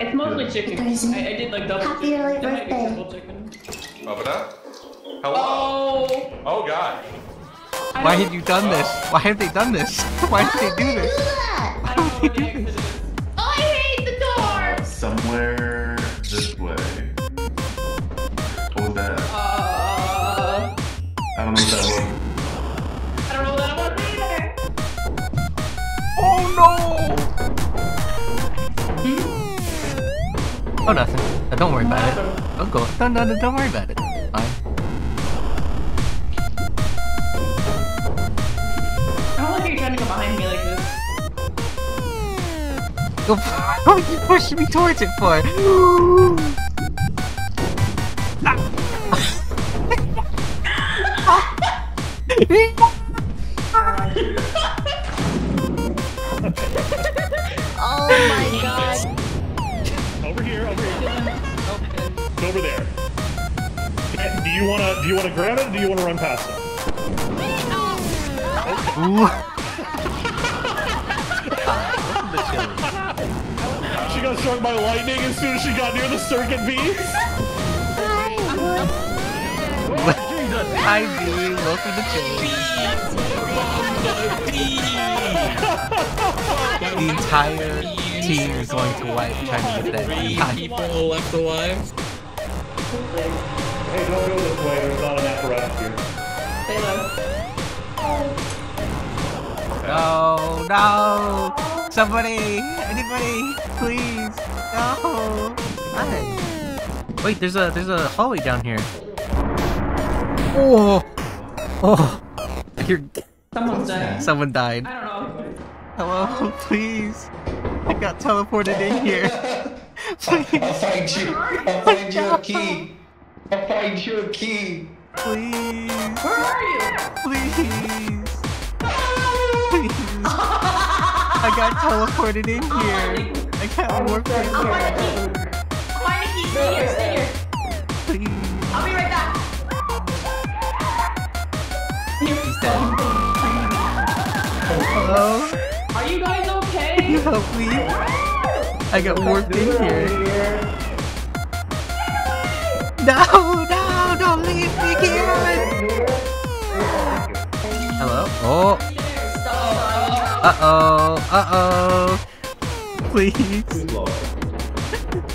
It's mostly chicken. I, I did like double happy chicken. early That might be birthday. triple chicken. Rub. Hello. Oh! Oh god. I Why have you done this? Why have they done this? Why did they do this? I don't know what the exit is. Oh, I hate the door! Somewhere this way. What was that? Uh, I don't know what that was. Oh nothing. Uh, don't worry about it. Don't go. No, no, no, don't worry about it. Fine. I don't like how you're trying to come behind me like this. Go. What are you pushing me towards it for? Oh Over there. Do you wanna do you wanna grab it or do you wanna run past it? She got struck by lightning as soon as she got near the circuit bees. Hi, B. Welcome to change. The entire team is going to wipe trying to get that B. Hi. People left alive. Hey, don't go this way. There's not an apparatus here. Say left. No, no! Somebody! Anybody! Please! No! Hi. Wait, there's a there's a hallway down here. Oh! Oh! Here, Someone's dying. someone died. I don't know. Hello, please. I got teleported in here. Please, I'll find you. I'll find you a key. I'll find you a key. please, Where are you? please, please. I got teleported in here. I got warped in I'll here. find a key. I'll find a key. Stay here, stay here. Please. I'll be right back. He's dead. Hello? Are you guys okay? help me? I got warped in here. No, no, don't leave me here. Hello? Oh. Uh-oh. Uh-oh. Please.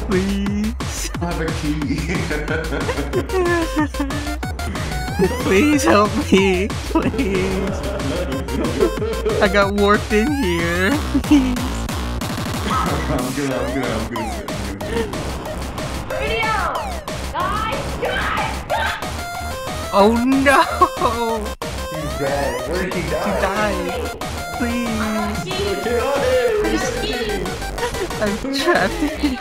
Please. I have a key. Please help me. Please. I got warped in here. Please. I'm good, I'm good, I'm good. I'm good. Radio! Guys! Guys! Oh no! He's dead. Where did he He died. Please. Key! I'm trapped in here.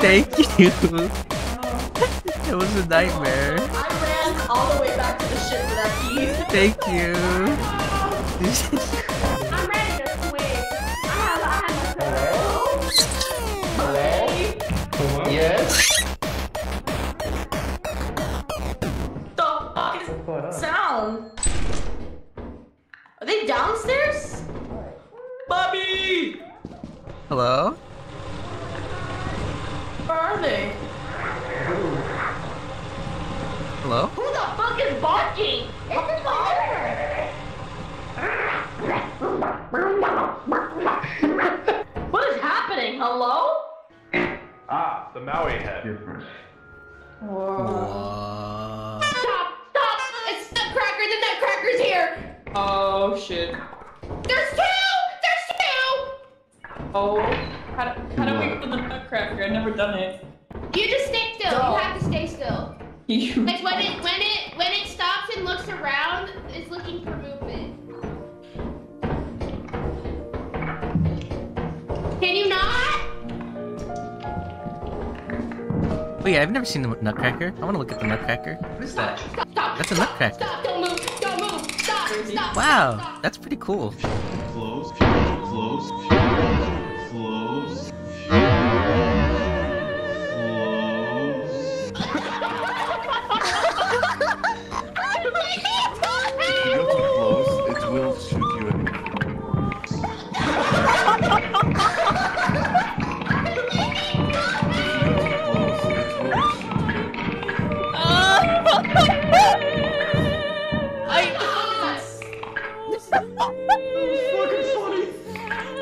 Thank you. It was a nightmare. I ran all the way back to the ship for that key. Thank you. that? Are they downstairs? Bobby! Hello? Where are they? Hello? Who the fuck is barking? It's the owner. What is happening? Hello? Ah, the Maui head. Different. Whoa. Stop! Stop! It's Nutcracker! The Nutcracker's here! Oh shit. There's two! There's two! Oh. How do, how do we open the nutcracker? I've never done it. You just stay still. You have to stay still. You. Like when it when it when it stops and looks around, it's looking for movement. Can you not? Wait, I've never seen the Nutcracker. I want to look at the Nutcracker. What is that? Stop! Stop! That's a Nutcracker. Stop! Don't move! Don't move! Stop! Stop! Wow, Stop. that's pretty cool. Flows, flows, flows,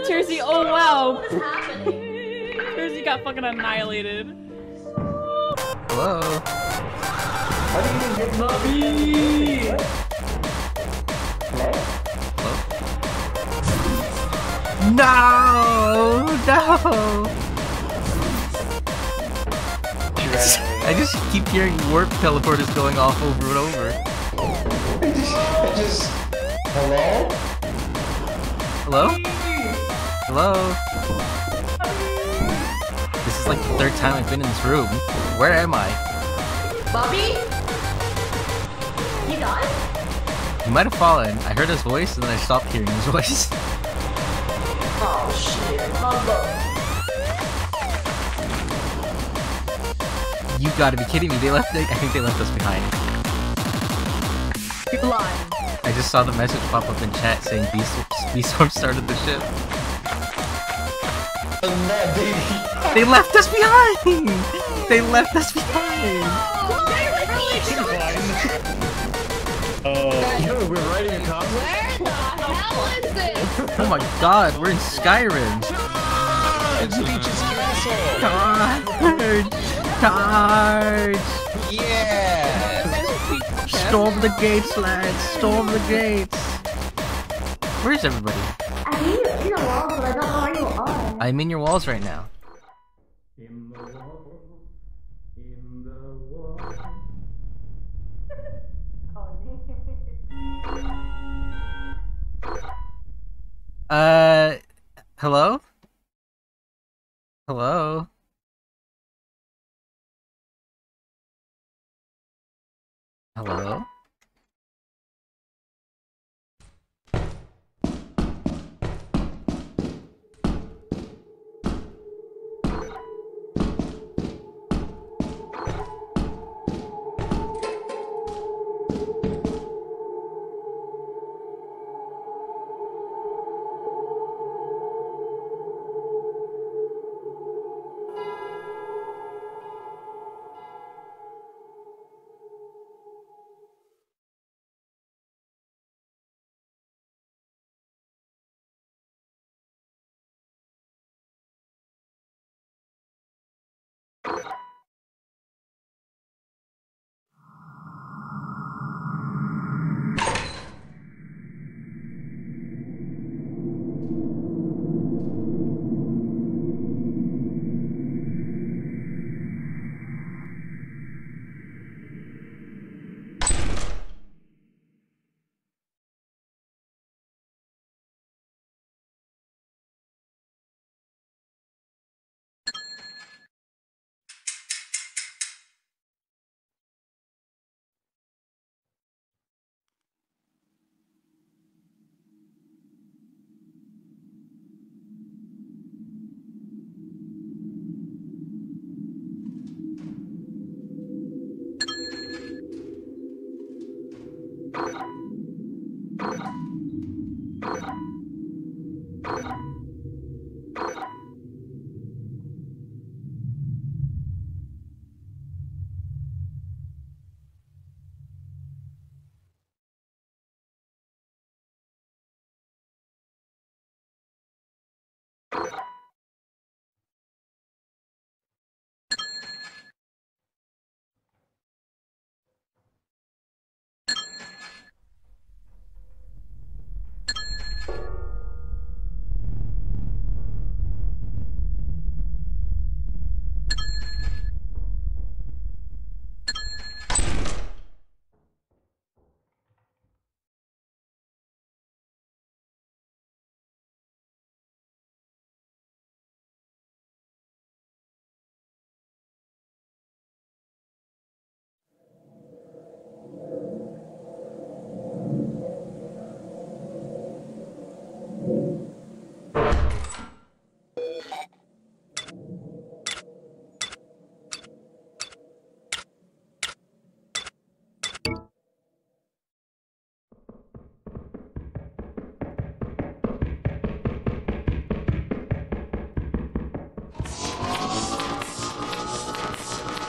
Tearsy, oh wow. What is happening? Tearsy got fucking annihilated. Hello? How do you even hit Mommy? Hello? No! No! I just keep hearing warp teleporters going off over and over. I just, I just Hello? Hello? Hello? This is like the third time I've been in this room. Where am I? Bobby? You died? He might have fallen. I heard his voice and then I stopped hearing his voice. Oh shit. Mumbo. You gotta be kidding me. They left I think they left us behind. You're lying. I just saw the message pop up in chat saying B-Storm started the ship. They left us behind! They left us behind! Oh, we're riding a car. Where the hell is this? Oh my god, we're in Skyrim! It's Peach's castle. Charge! Charge! Yeah. Storm the gates, lads! Storm the gates! Where's everybody? I mean you're in the wall, but I don't know where you are. I'm in your walls right now. In the wall, in the wall. oh, uh, hello? Hello? Hello?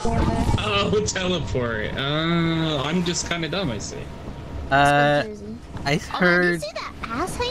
Oh, teleport. Uh, I'm just kind of dumb, I see. Uh, Jersey. I Oh, man,